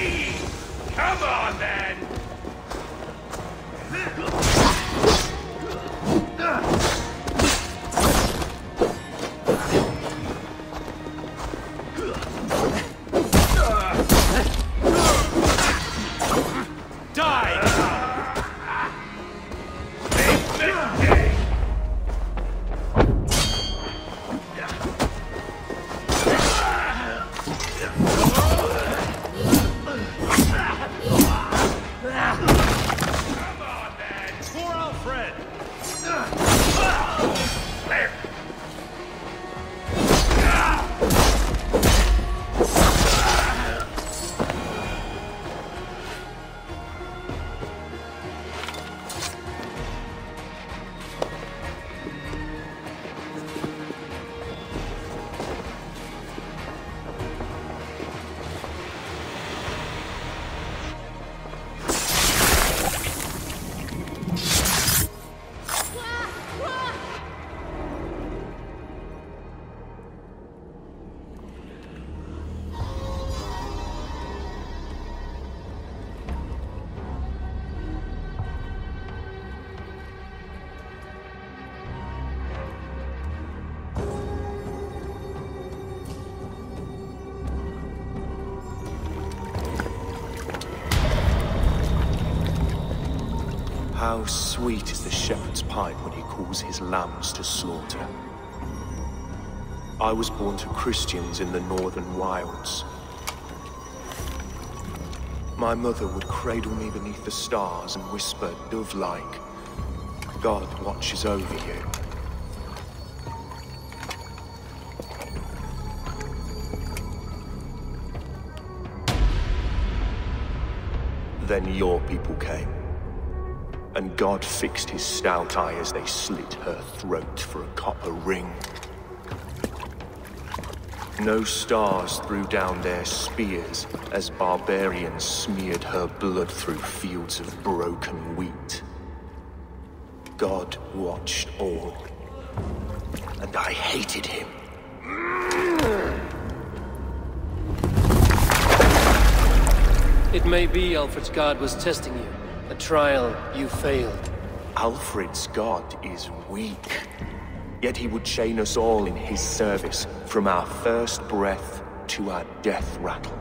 Come on, then! How sweet is the shepherd's pipe when he calls his lambs to slaughter. I was born to Christians in the northern wilds. My mother would cradle me beneath the stars and whisper, dove-like, God watches over you. Then your people came. And God fixed his stout eye as they slit her throat for a copper ring. No stars threw down their spears as barbarians smeared her blood through fields of broken wheat. God watched all, and I hated him. It may be Alfred's God was testing you. A trial you failed. Alfred's God is weak. Yet he would chain us all in his service, from our first breath to our death rattle.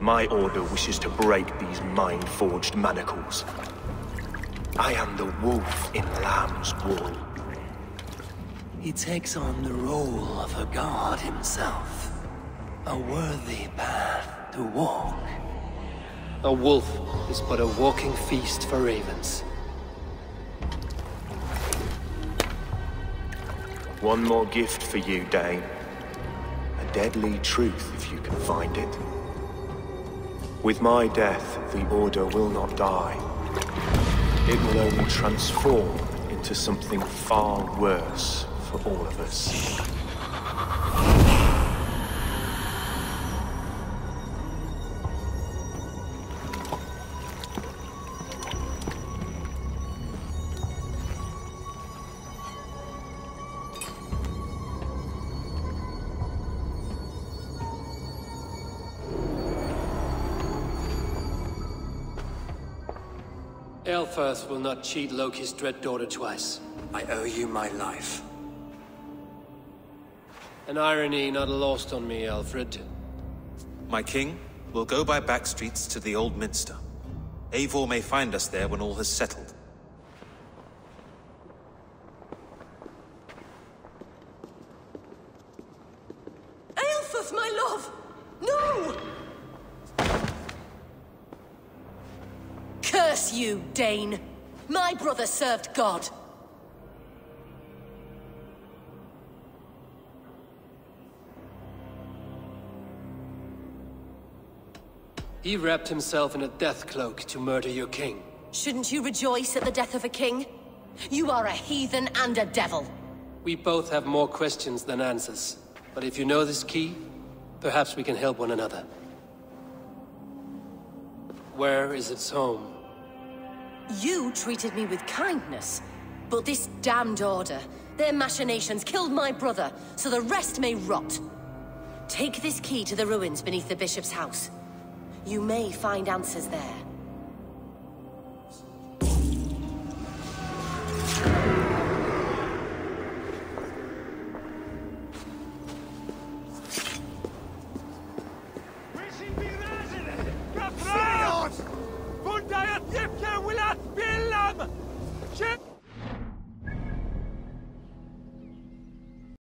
My order wishes to break these mind-forged manacles. I am the wolf in lamb's wool. He takes on the role of a god himself. A worthy path to walk. A wolf is but a walking feast for ravens. One more gift for you, Dane. A deadly truth, if you can find it. With my death, the Order will not die. It will only transform into something far worse for all of us. Ealhferth will not cheat Loki's dread daughter twice. I owe you my life. An irony not lost on me, Alfred. My king, we'll go by back streets to the Old Minster. Eivor may find us there when all has settled. Aelfus, my love! No! Curse you, Dane! My brother served God. He wrapped himself in a death cloak to murder your king. Shouldn't you rejoice at the death of a king? You are a heathen and a devil. We both have more questions than answers. But if you know this key, perhaps we can help one another. Where is its home? You treated me with kindness. But this damned order, their machinations killed my brother, so the rest may rot. Take this key to the ruins beneath the bishop's house. You may find answers there.